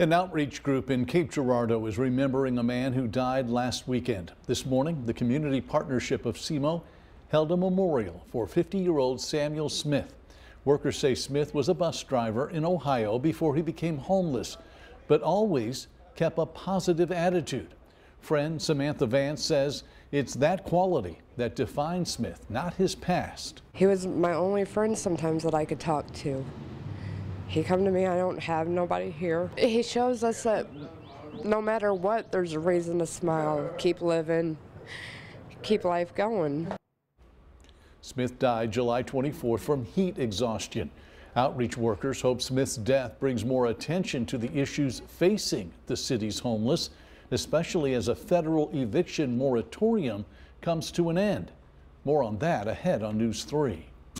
An outreach group in Cape Girardeau is remembering a man who died last weekend. This morning, the Community Partnership of SEMO held a memorial for 50-year-old Samuel Smith. Workers say Smith was a bus driver in Ohio before he became homeless, but always kept a positive attitude. Friend Samantha Vance says it's that quality that defines Smith, not his past. He was my only friend sometimes that I could talk to. He come to me, I don't have nobody here. He shows us that no matter what, there's a reason to smile, keep living, keep life going. Smith died July 24th from heat exhaustion. Outreach workers hope Smith's death brings more attention to the issues facing the city's homeless, especially as a federal eviction moratorium comes to an end. More on that ahead on News 3.